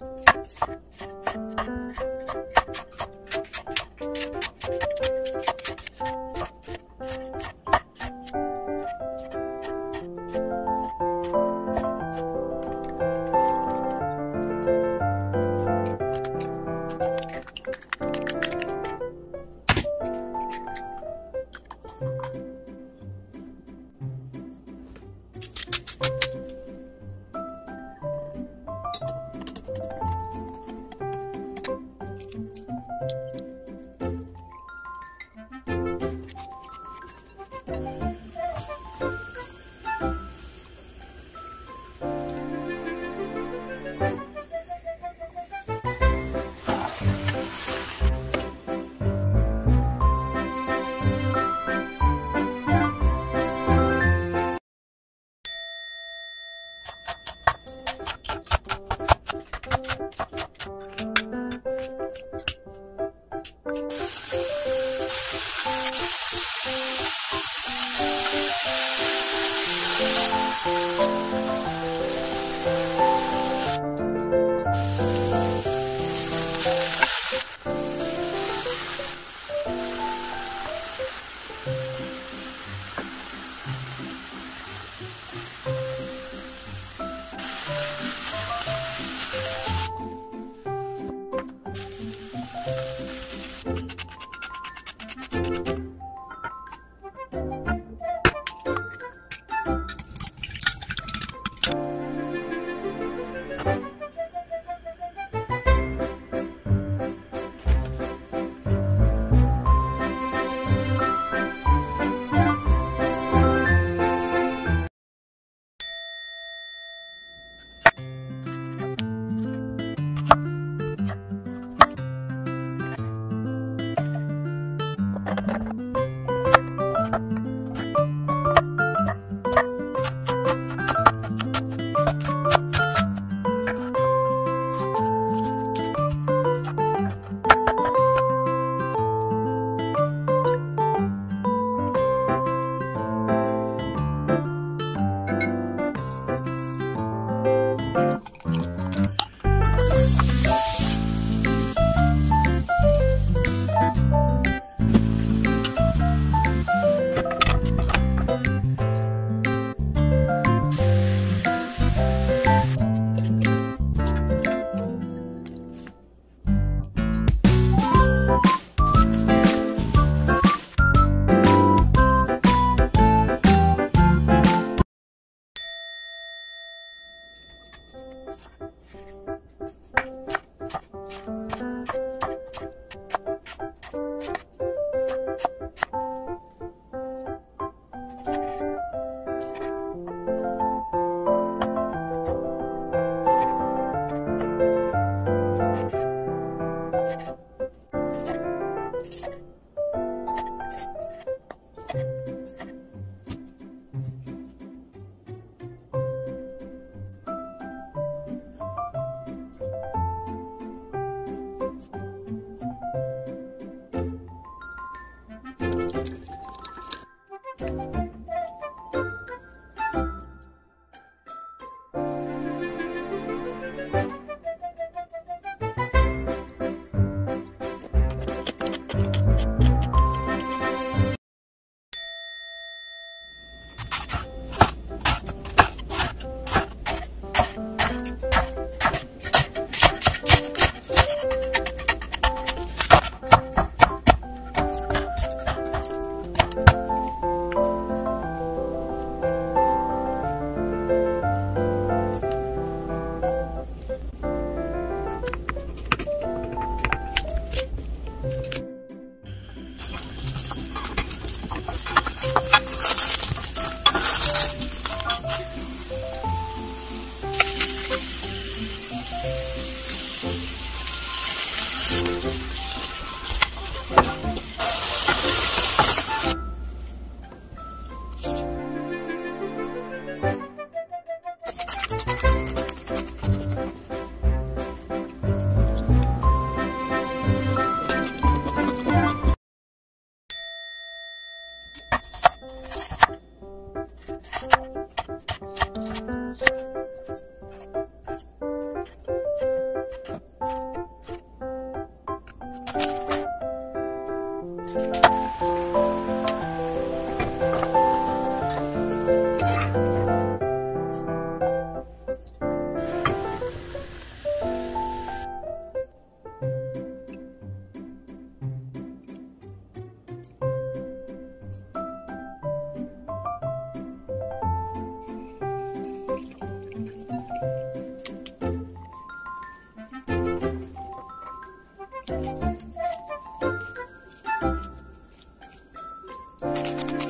うん。Música Música